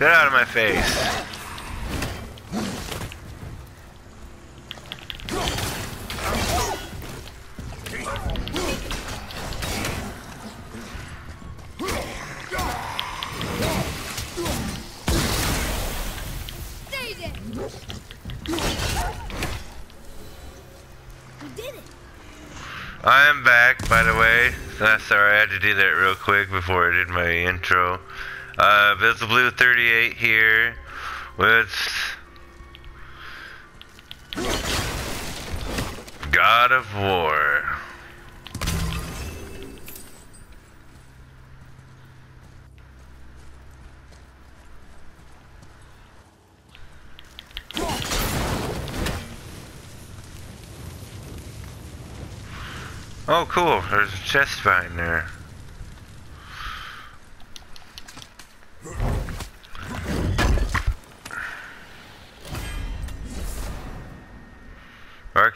Get out of my face. I am back, by the way. Sorry, I had to do that real quick before I did my intro. Uh, Blue 38 here with God of War. Oh, cool. There's a chest behind there.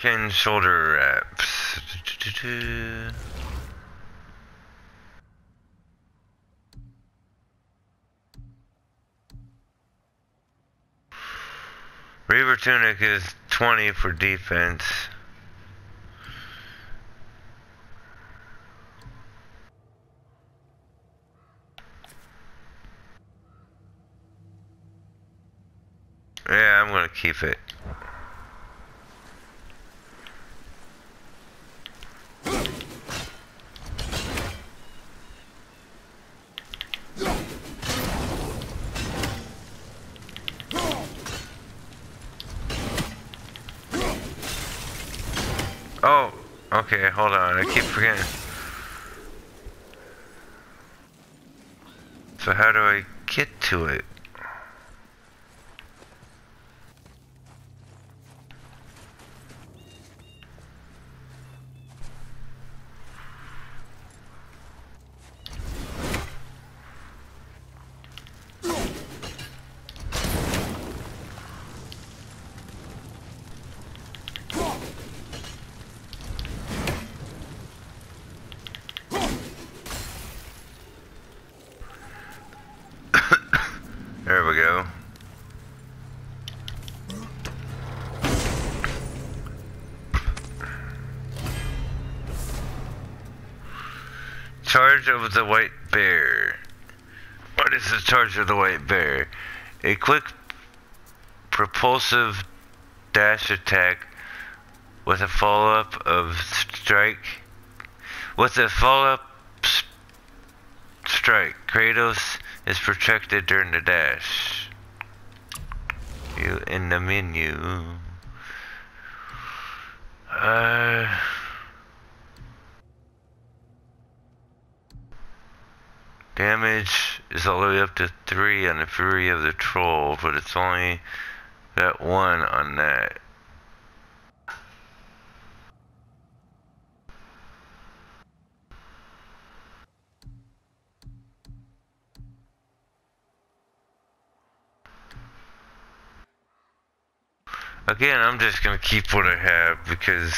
Arcane shoulder uh, wraps. Reaver tunic is 20 for defense. Yeah, I'm gonna keep it. Oh, okay, hold on. I keep forgetting. So how do I get to it? Charge of the White Bear. What is the charge of the White Bear? A quick propulsive dash attack with a follow-up of strike. With a follow-up s- strike, Kratos is protected during the dash. You in the menu. Damage is all the way up to three on the Fury of the Troll, but it's only that one on that. Again, I'm just gonna keep what I have because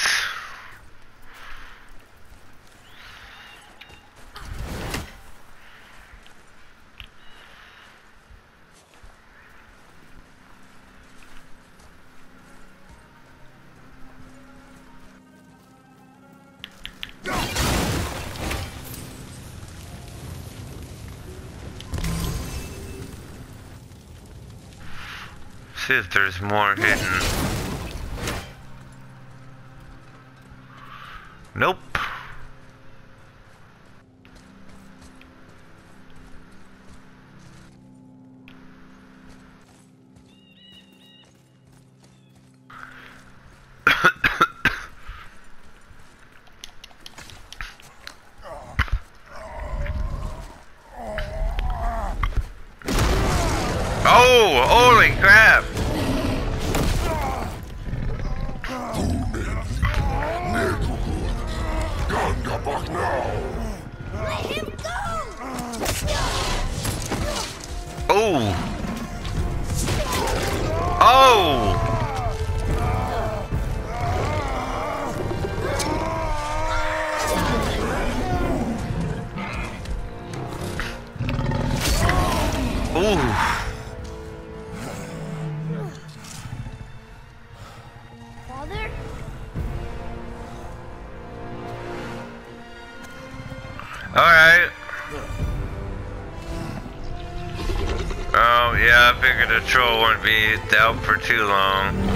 if there's more hidden. Nope. Be out for too long.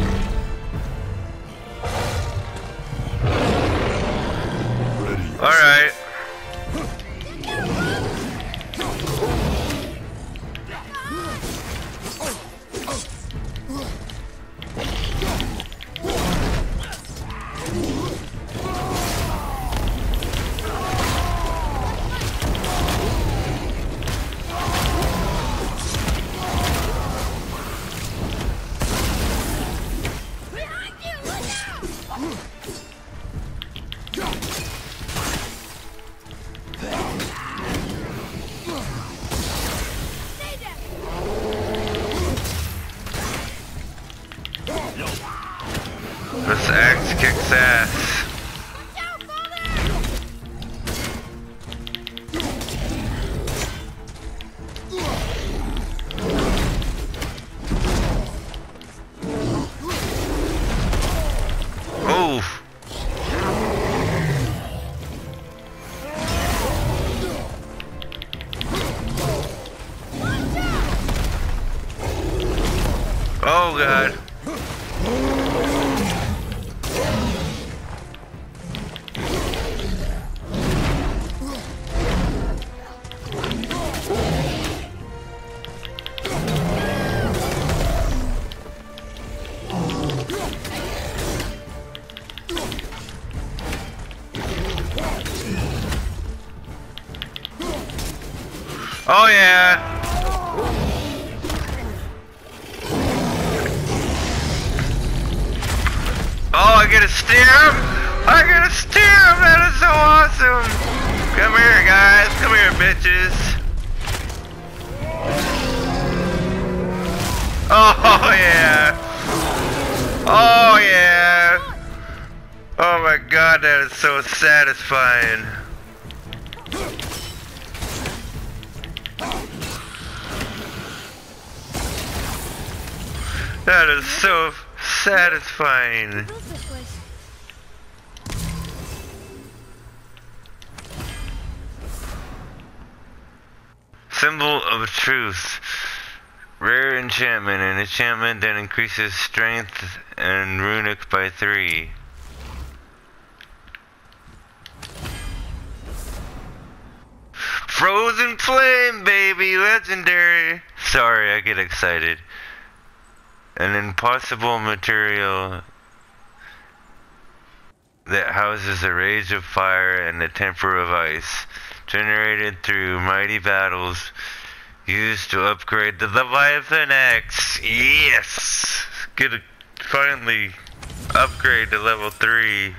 Satisfying. That is so satisfying. Symbol of truth. Rare enchantment. An enchantment that increases strength and runic by three. Frozen flame, baby, legendary. Sorry, I get excited. An impossible material that houses a rage of fire and a temper of ice, generated through mighty battles, used to upgrade the Leviathan Axe. Yes! Get a finally upgrade to level 3.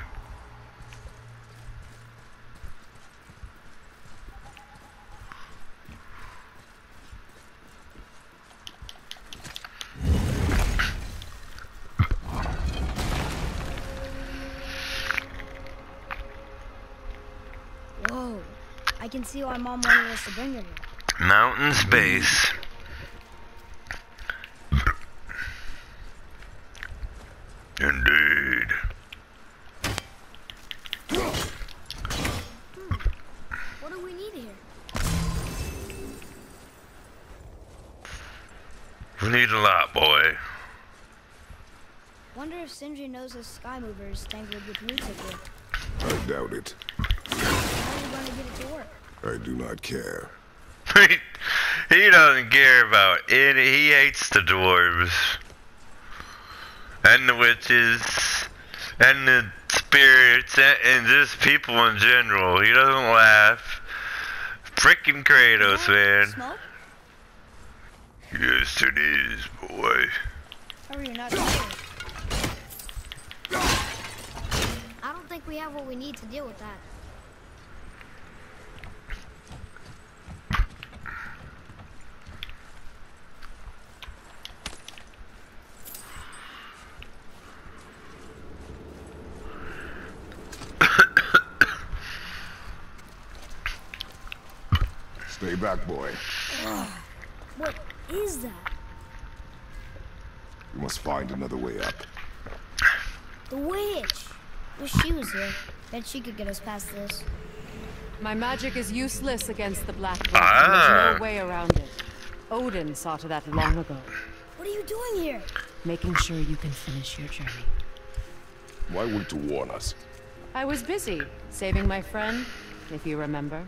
I can see why mom wanted us to bring her here. Mountain space. Indeed. What do we need here? We need a lot, boy. Wonder if Sindri knows his sky mover is tangled with roots up here. I doubt it. Get it to work? I do not care. he, he doesn't care about any. He hates the dwarves. And the witches. And the spirits. And, and just people in general. He doesn't laugh. Freaking Kratos, man. Smoke? Yes, it is, boy. Hurry, you're not. I don't think we have what we need to deal with that. Stay back, boy. What is that? We must find another way up. The witch! Wish she was here. Bet she could get us past this. My magic is useless against the Black Breath, Ah. there's no way around it. Odin saw to that long ago, What are you doing here? making sure you can finish your journey. Why wait to warn us? I was busy saving my friend, if you remember.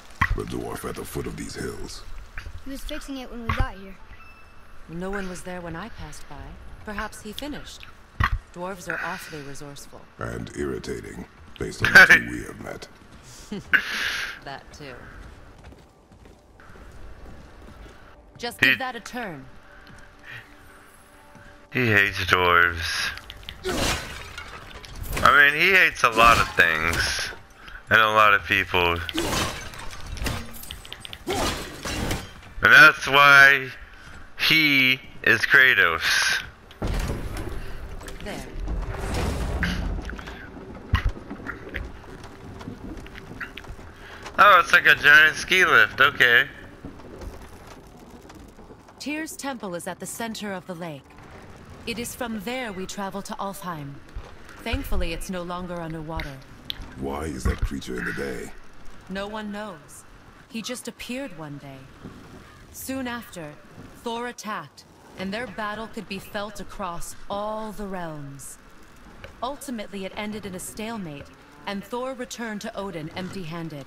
The dwarf at the foot of these hills. He was fixing it when we got here. No one was there when I passed by. Perhaps he finished. Dwarves are awfully resourceful. And irritating, based on the two we have met. That too. Just He- give that a turn. He hates dwarves. I mean, he hates a lot of things. And a lot of people. That's why he is Kratos. There. Oh, it's like a giant ski lift. Okay. Tyr's temple is at the center of the lake. It is from there we travel to Alfheim. Thankfully, it's no longer underwater. Why is that creature in the day? No one knows. He just appeared one day. Soon after, Thor attacked, and their battle could be felt across all the realms. Ultimately, it ended in a stalemate, and Thor returned to Odin empty-handed.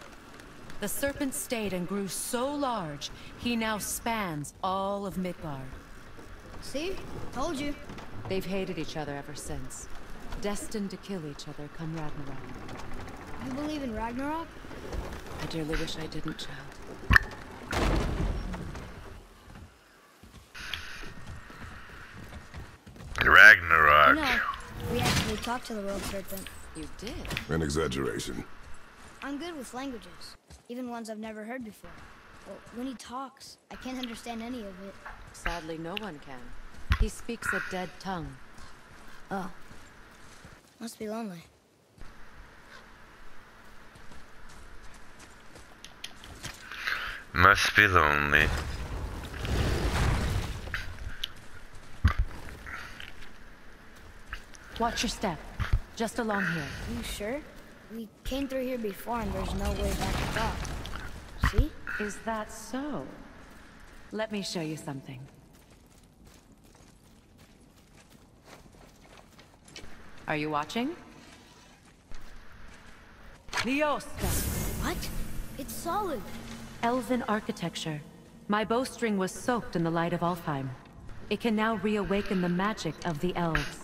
The serpent stayed and grew so large, he now spans all of Midgard. See? Told you. They've hated each other ever since. Destined to kill each other come Ragnarok. You believe in Ragnarok? I dearly wish I didn't, child. Ragnarok. No. We actually talked to the world serpent. You did? An exaggeration. I'm good with languages, even ones I've never heard before. But when he talks, I can't understand any of it. Sadly, no one can. He speaks a dead tongue. Oh. Must be lonely. Must be lonely. Watch your step. Just along here. You sure? We came through here before and there's no way back to top. See? Is that so? Let me show you something. Are you watching? Lioska. What? It's solid. Elven architecture. My bowstring was soaked in the light of Alfheim. It can now reawaken the magic of the elves.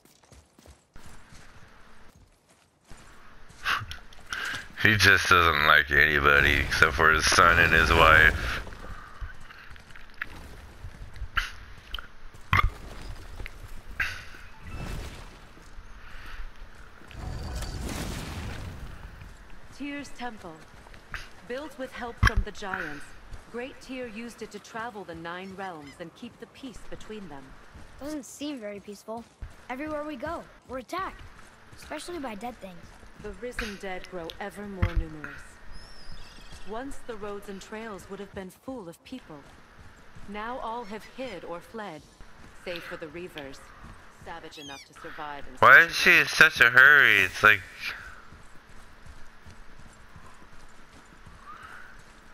He just doesn't like anybody except for his son and his wife. Tyr's temple. Built with help from the giants, Great Tyr used it to travel the Nine Realms and keep the peace between them. Doesn't seem very peaceful. Everywhere we go, we're attacked. Especially by dead things. The risen dead grow ever more numerous. Once the roads and trails would have been full of people. Now all have hid or fled, save for the Reavers, savage enough to survive Why is she in such a hurry? It's like.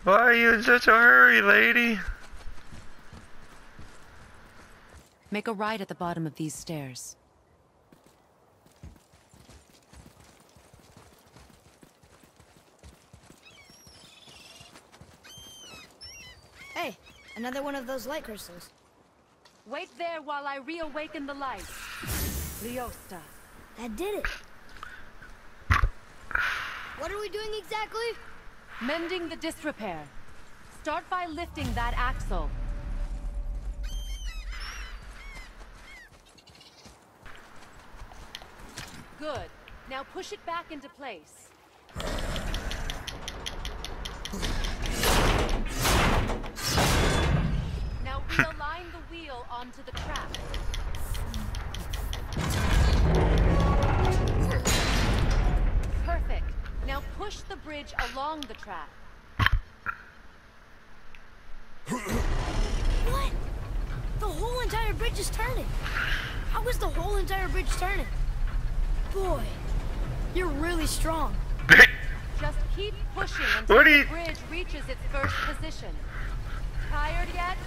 Why are you in such a hurry, lady? Make a right at the bottom of these stairs. Hey, another one of those light crystals. Wait there while I reawaken the light. Leosta. That did it. What are we doing exactly? Mending the disrepair. Start by lifting that axle. Good. Now push it back into place. Now realign the wheel onto the track. Perfect. Now push the bridge along the track. What? The whole entire bridge is turning. How is the whole entire bridge turning? Boy, you're really strong. Just keep pushing until What the bridge reaches its first position. Tired yet?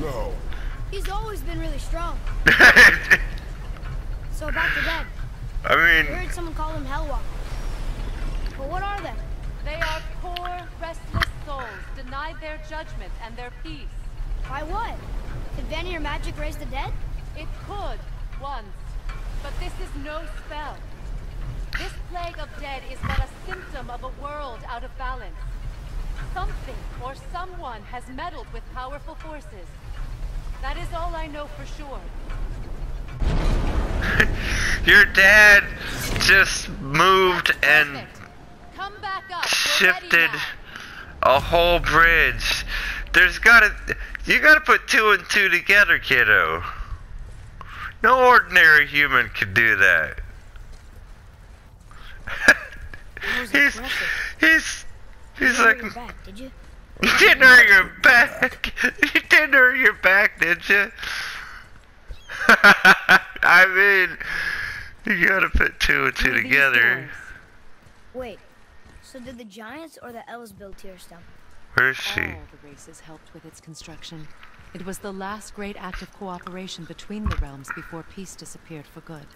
No. He's always been really strong. So back to dead. I mean... I mean, heard someone call them Hellwalkers. But what are they? They are poor, restless souls, denied their judgment and their peace. By what? Could Vanir magic raise the dead? It could, once. But this is no spell. This plague of dead is but a symptom of a world out of balance. Something or someone has meddled with powerful forces. That is all I know for sure. your dad just moved and Come back up. Shifted a whole bridge. There's gotta, you gotta put two and two together, kiddo. No ordinary human could do that. That he's, impressive. he's, You he's hurt like, your back, did you? you didn't hurt your back. You didn't hurt your back, did you? I mean, you gotta put two and two Through together. Wait, so did the Giants or the Elves build Tyr's temple? Where's she? All the races helped with its construction. It was the last great act of cooperation between the realms before peace disappeared for good.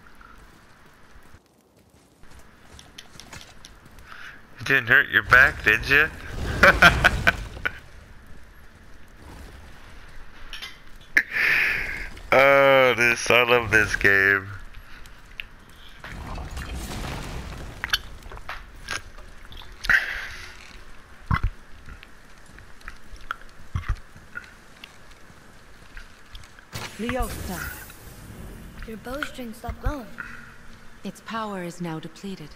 You didn't hurt your back, did you? oh, this I love this game. Leosta. Your bowstring stopped going. Its power is now depleted.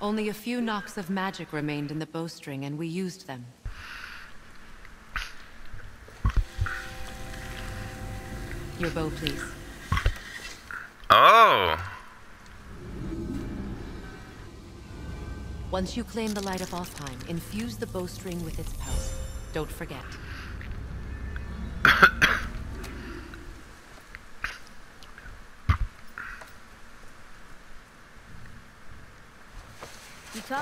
Only a few knocks of magic remained in the bowstring, and we used them. Your bow, please. Oh, Once you claim the Light of Alfheim, infuse the bowstring with its power. Don't forget.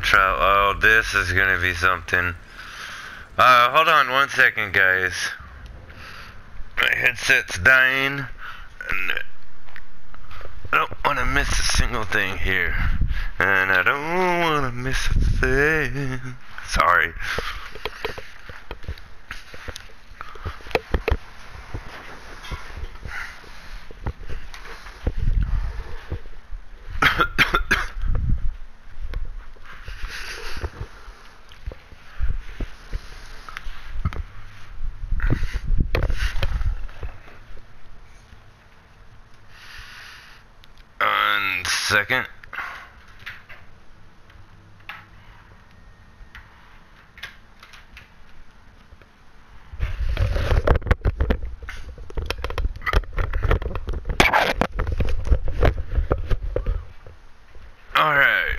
Travel. Oh, this is gonna be something. Uh, hold on one second, guys. My headset's dying, and I don't want to miss a single thing here. And I don't want to miss a thing. Sorry. One second. All right.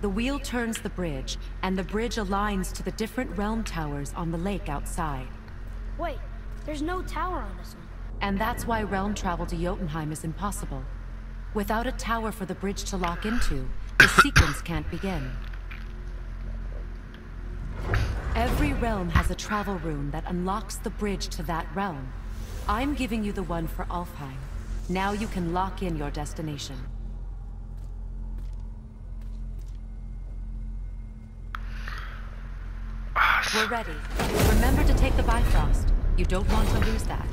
the wheel turns the bridge, and the bridge aligns to the different realm towers on the lake outside. Wait, there's no tower on this one. And that's why realm travel to Jotunheim is impossible. Without a tower for the bridge to lock into, the sequence can't begin. Every realm has a travel rune that unlocks the bridge to that realm. I'm giving you the one for Alfheim. Now you can lock in your destination. We're ready. Remember to take the Bifrost. You don't want to lose that.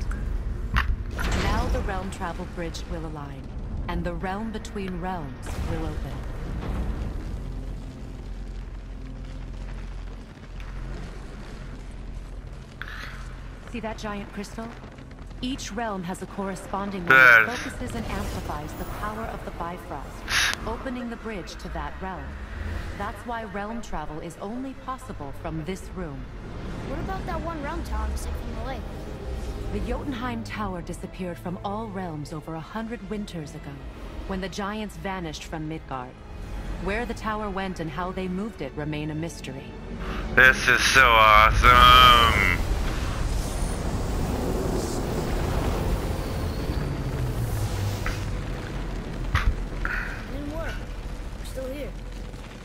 Now the realm travel bridge will align, and the realm between realms will open. See that giant crystal? Each realm has a corresponding one that focuses and amplifies the power of the Bifrost, opening the bridge to that realm. That's why realm travel is only possible from this room. What about that one realm tower missing from the lake? The Jotunheim Tower disappeared from all realms over a hundred winters ago, when the giants vanished from Midgard. Where the tower went and how they moved it remain a mystery. This is so awesome. It didn't work. We're still here.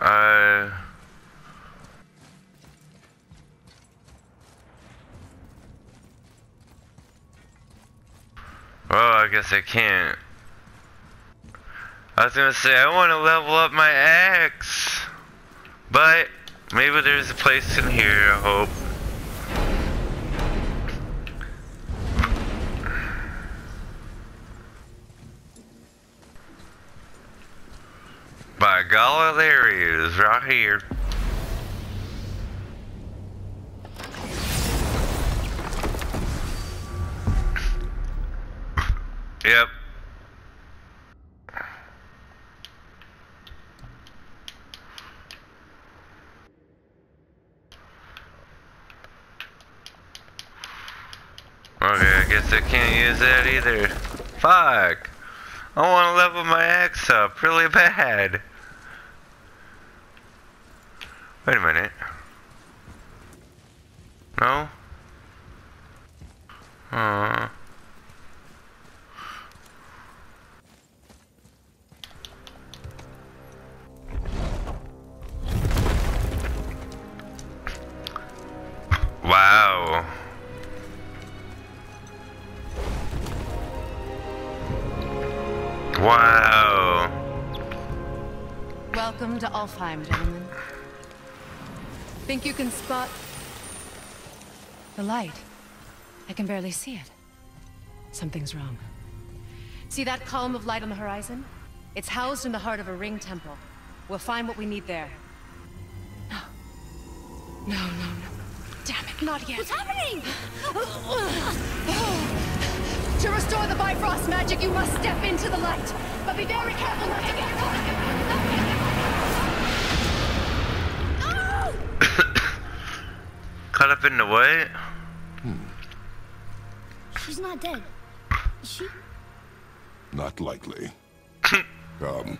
Uh... Well, I guess I can't. I was gonna say, I want to level up my axe. But, maybe there's a place in here, I hope. By golly, there he is, right here. Yep. Okay, I guess I can't use that either. Fuck. I want to level my axe up really bad. Wait a minute. Can barely see it. Something's wrong. See that column of light on the horizon? It's housed in the heart of a ring temple. We'll find what we need there. No. No, no, no. Damn it, not yet. What's happening? To restore the Bifrost magic, you must step into the light. But be very careful not to get caught. Caught up in the what? She's not dead. Is she? Not likely. Come.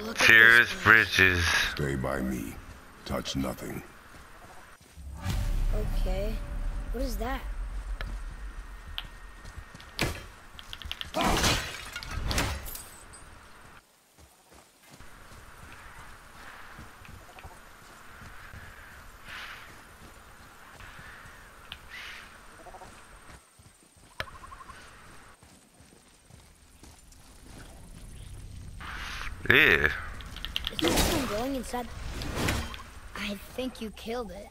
Look at Cheers, bridges. Stay by me. Touch nothing. Okay. What is that? Yeah. Is there inside? I think you killed it.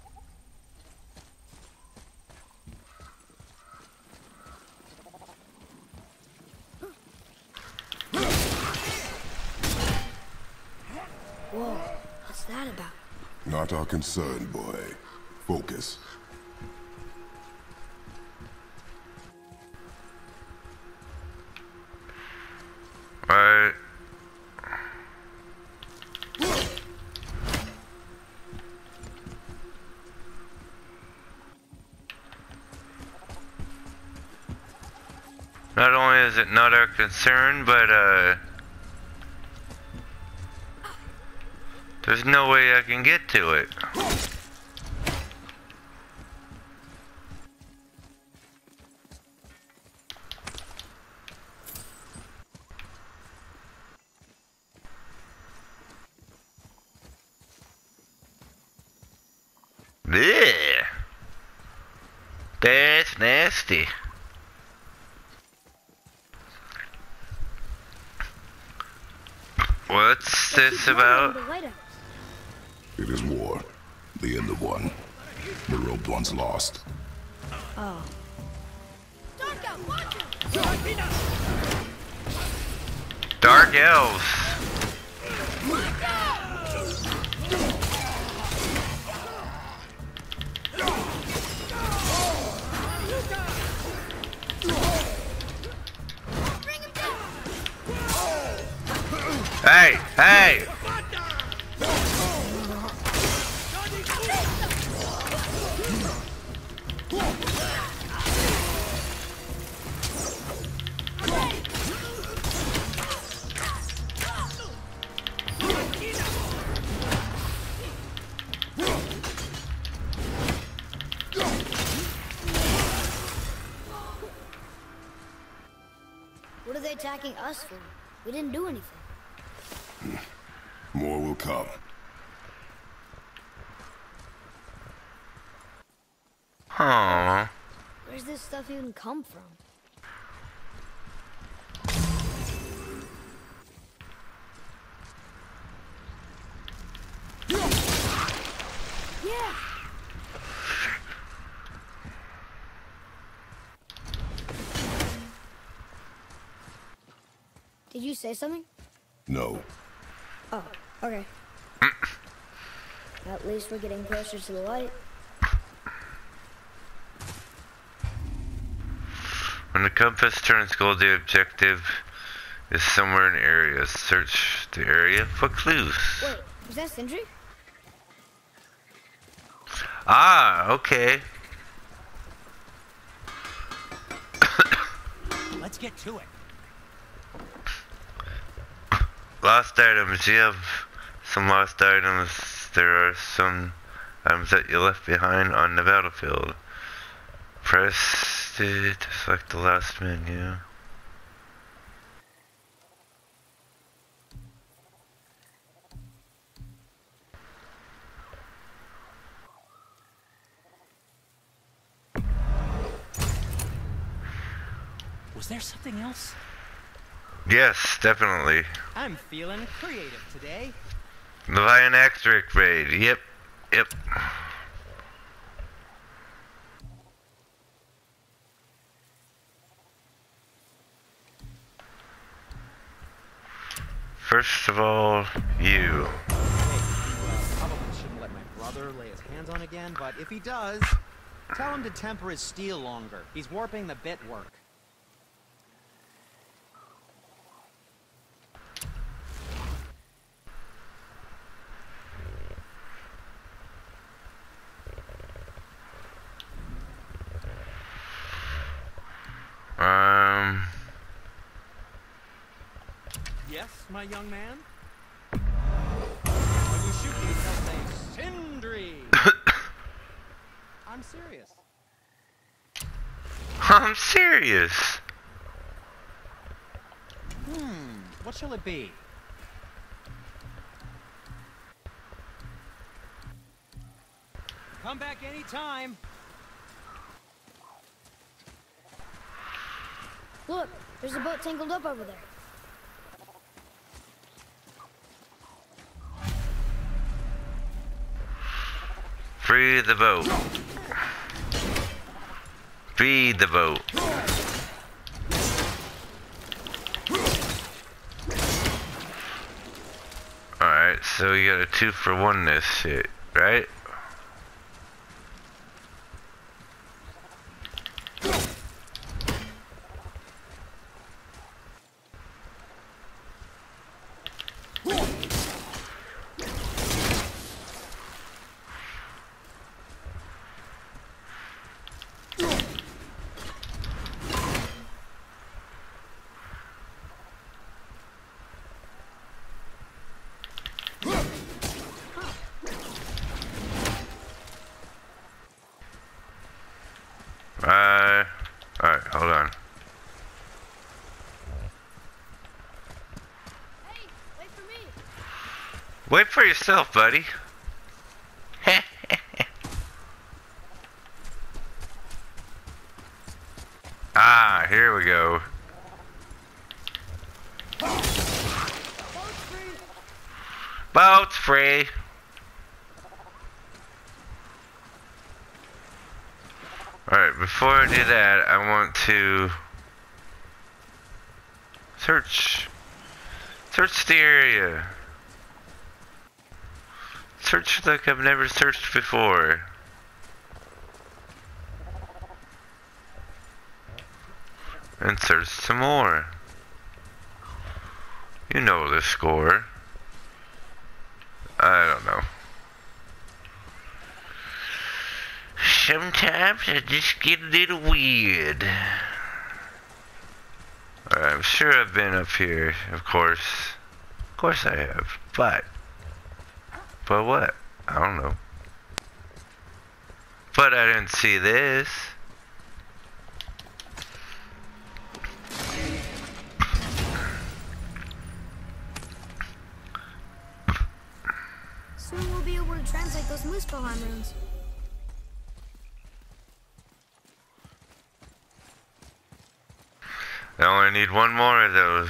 Whoa, what's that about? Not our concern, boy. Focus. Not is it not our concern, but uh There's no way I can get to it. Blech. That's nasty. What's this Keep going on about? It is war. The end of one. The robed one's lost. Oh. Dark elves. Hey, hey! What are they attacking us for? We didn't do anything. More will come. Aww. Where's this stuff even come from? Yeah! Did you say something? No. Oh, okay. At least we're getting closer to the light. When the compass turns gold, the objective is somewhere in the area. Search the area for clues. Wait, was that Sindri? Ah, okay. Let's get to it. Lost items. You have some lost items. There are some items that you left behind on the battlefield. Press it to select the last menu. Was there something else? Yes, definitely. I'm feeling creative today. Levian Extric raid. Yep, yep. First of all, you. Hey, well, probably shouldn't let my brother lay his hands on again, but if he does, tell him to temper his steel longer. He's warping the bit work. Um, Yes, my young man? When you shoot me, tell say, Sindri! I'm serious. I'm serious. Hmm, what shall it be? Come back anytime. Look, there's a boat tangled up over there. Free the boat. Free the boat. Alright, so you got a two for one this shit, right? Uh, alright, hold on. Hey, wait for me. Wait for yourself, buddy. ah, here we go. Boat's free. Alright, before I do that, I want to search. Search the area. Search like I've never searched before. And search some more. You know the score. I don't know. Sometimes I just get a little weird. I'm sure I've been up here, of course. Of course I have. But, but what? I don't know. But I didn't see this. Soon we'll be able to translate those Muspelheim runes. I only need one more of those.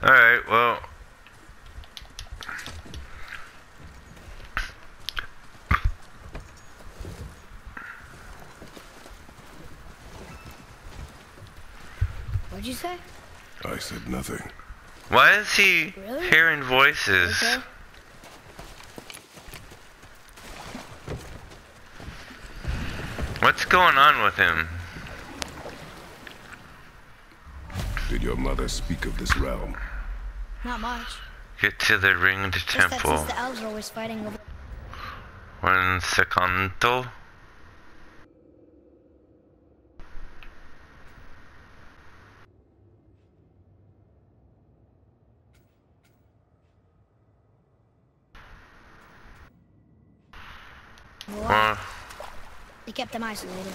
Alright, well. What'd you say? I said nothing. Why is he Really? hearing voices? Okay. What's going on with him? Did your mother speak of this realm? Not much. Get to the ringed Just that temple. since the elves are always fighting over. One secondo. Why? Well, They kept them isolated.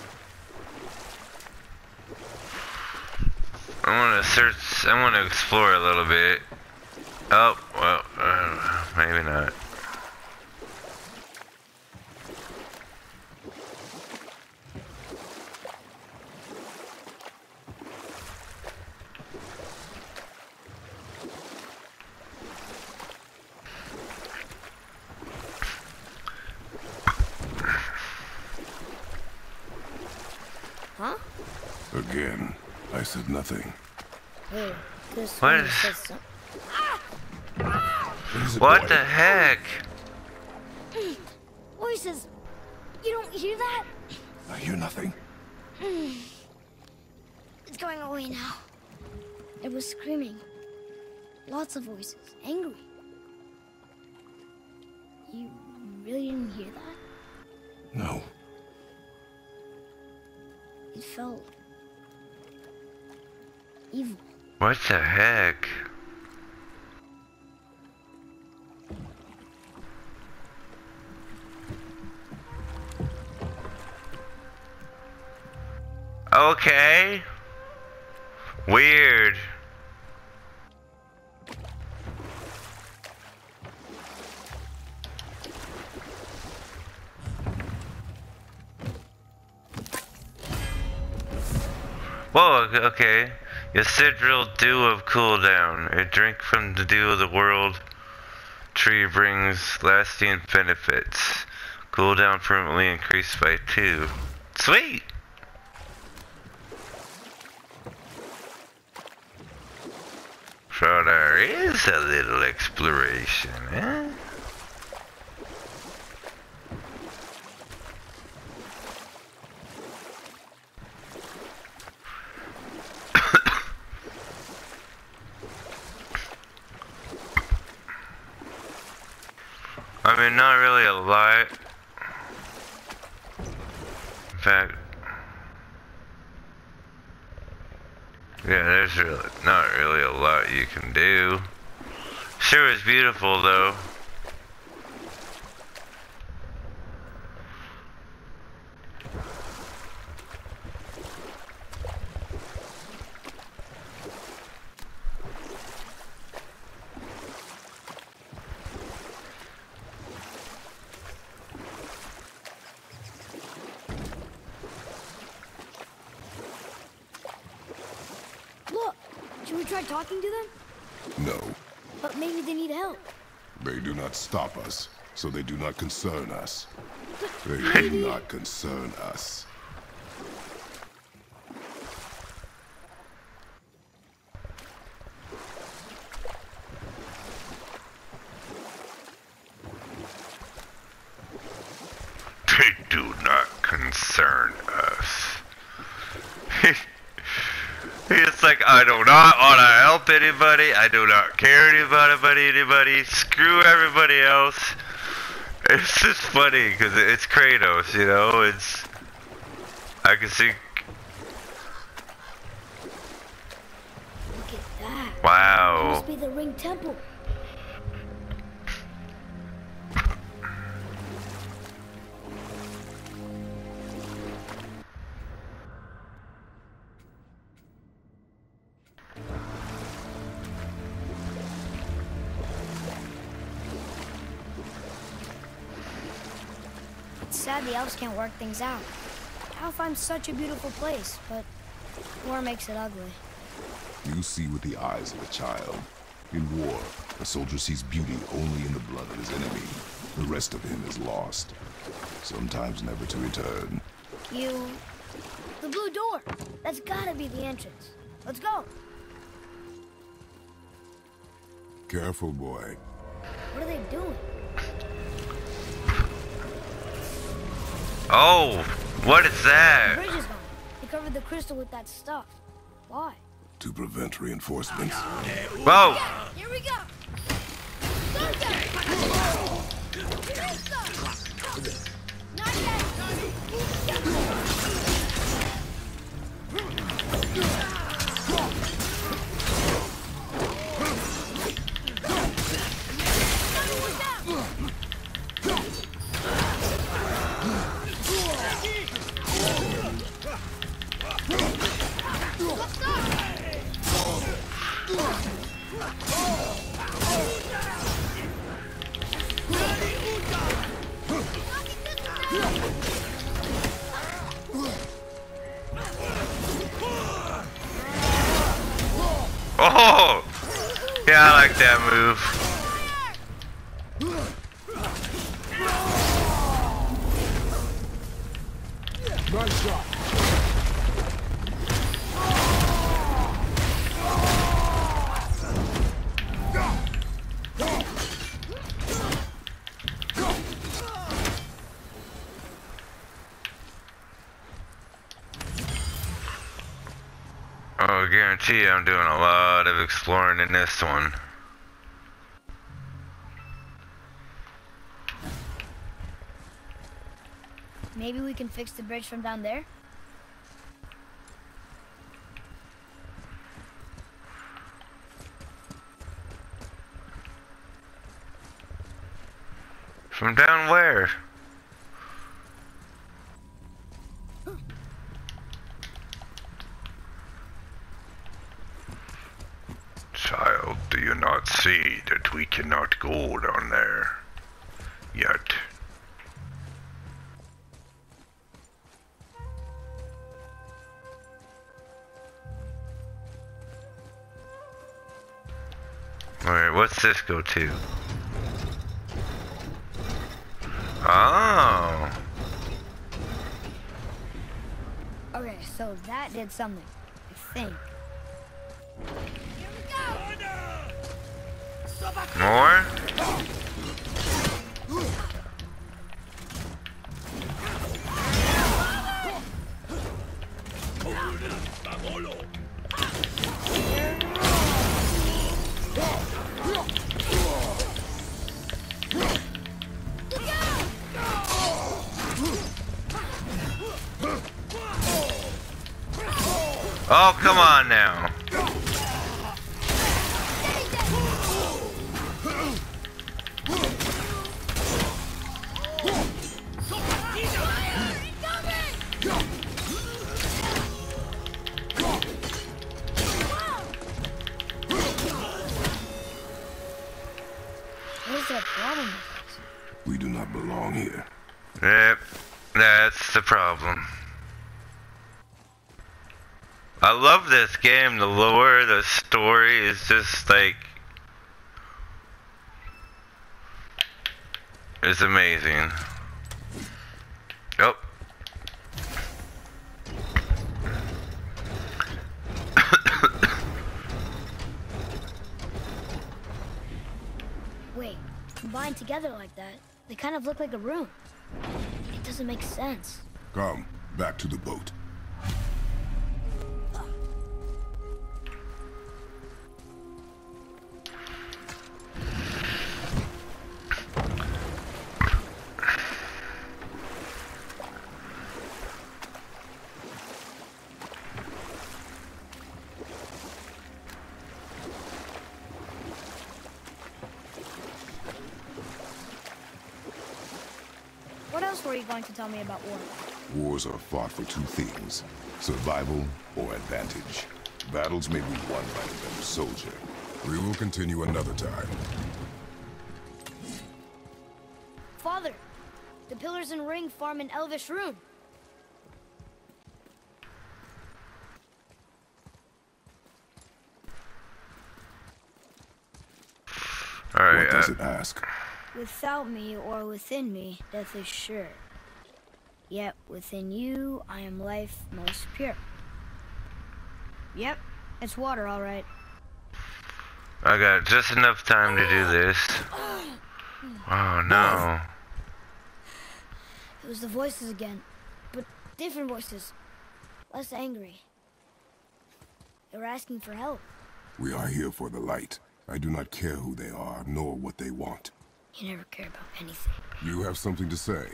I want to search. I want to explore a little bit. Oh, well, uh, maybe not. Huh? Again, I said nothing. Wait, this What says some- What is it, What boy? the heck? voices. You don't hear that? I hear nothing. It's going away now. It was screaming. Lots of voices. Angry. Whoa, okay. Yggdrasil Dew of Cooldown. A drink from the Dew of the World tree brings lasting benefits. Cooldown permanently increased by two. Sweet! So there is a little exploration, eh? I mean, not really a lot. In fact, yeah, there's really, not really a lot you can do. Sure, it's beautiful though. Should we try talking to them? No, But maybe they need help. they do not stop us, so they do not concern us. They do not concern us. They do not concern us. It's like I do not want to help anybody. I do not care about anybody. Anybody. Screw everybody else. It's just funny because it's Kratos, you know. It's I can see. Look at that. It Wow. must be the Ring Temple. Sad the elves can't work things out. Alfheim's such a beautiful place, but war makes it ugly. You see with the eyes of a child. In war, a soldier sees beauty only in the blood of his enemy. The rest of him is lost, sometimes never to return. You. The blue door! That's gotta be the entrance. Let's go! Careful, boy. What are they doing? Oh, what is that? The that? bridge is gone. They covered the crystal with that stuff. Why? To prevent reinforcements. Whoa! Here we go! Not yet! I'm doing a lot of exploring in this one. Maybe we can fix the bridge from down there? From down where? Child, do you not see that we cannot go down there? Yet. Alright, what's this go to? Oh. Okay, so that did something. I think. More? This game. The lore, the story is just like it's amazing. Yep. Wait, combined together like that, they kind of look like a room. It doesn't make sense. Come, back to the boat. Else were you going to tell me about war? Wars are fought for two things, survival or advantage. Battles may be won by the better soldier. We will continue another time. Father, the pillars and ring form an elvish rune. All What right. does Uh, it ask? Without me or within me, death is sure. Yet within you, I am life most pure. Yep, it's water, all right. I got just enough time to do this. Oh no. It was the voices again, but different voices. Less angry. They were asking for help. We are here for the light. I do not care who they are, nor what they want. You never care about anything. You have something to say?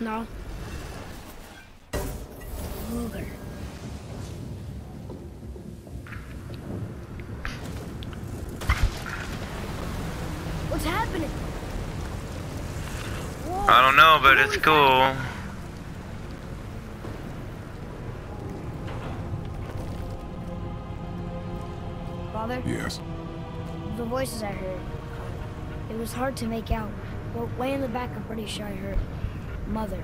No. Luger. What's happening? Whoa, I don't know, but it's cool. Father, Yes. the voices I heard. It was hard to make out, but way in the back, I'm pretty sure I heard Mother.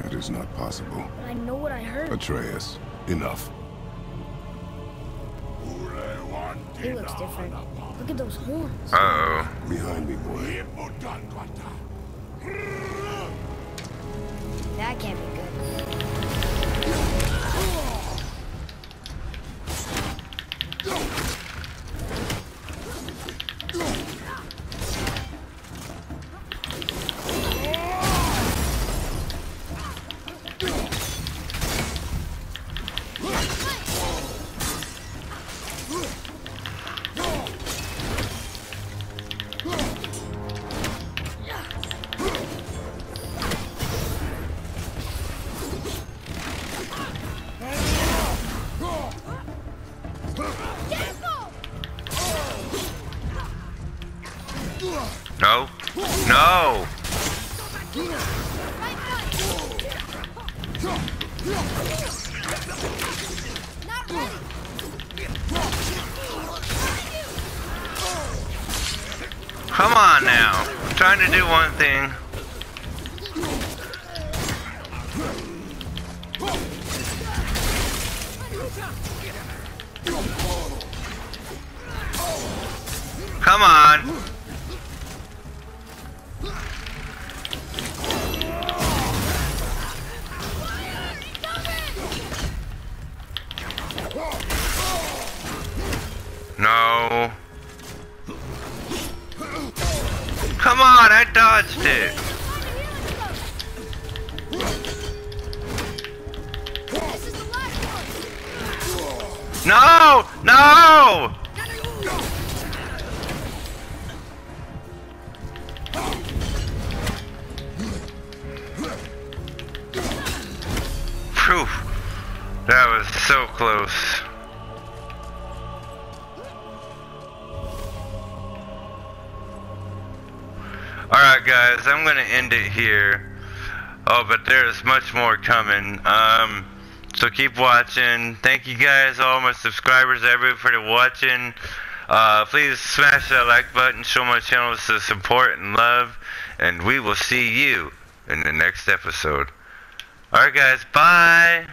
That is not possible. But I know what I heard. Atreus, enough. He looks different. Look at those horns. Uh oh. Behind me, boy. That can't be Come on now. I'm trying to do one thing. Come on. End it here. Oh, but there's much more coming. Um, so keep watching. Thank you guys, all my subscribers, everybody for watching. Uh, please smash that like button, show my channel some support and love, and we will see you in the next episode. Alright guys, bye!